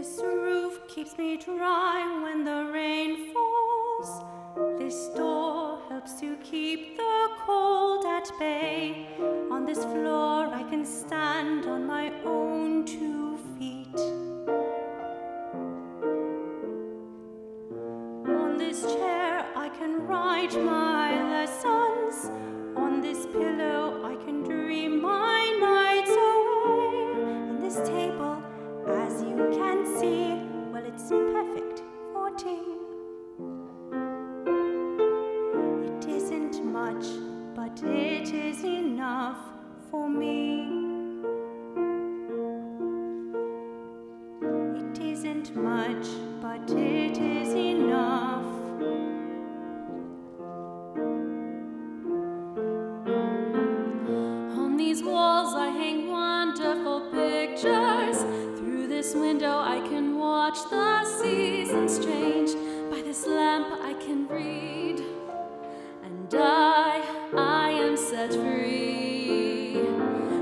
This roof keeps me dry when the rain falls. This door helps to keep the cold at bay. On this floor, I can stand on my own two feet. On this chair, I can write my but it is enough for me. It isn't much, but it is enough. On these walls I hang wonderful pictures. Through this window I can watch the seasons change. set free.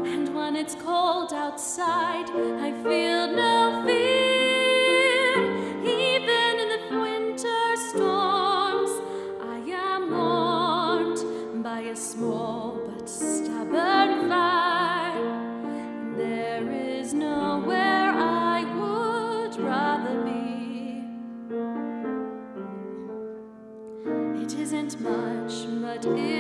And when it's cold outside, I feel no fear. Even in the winter storms, I am warmed by a small but stubborn fire. There is nowhere I would rather be. It isn't much, but it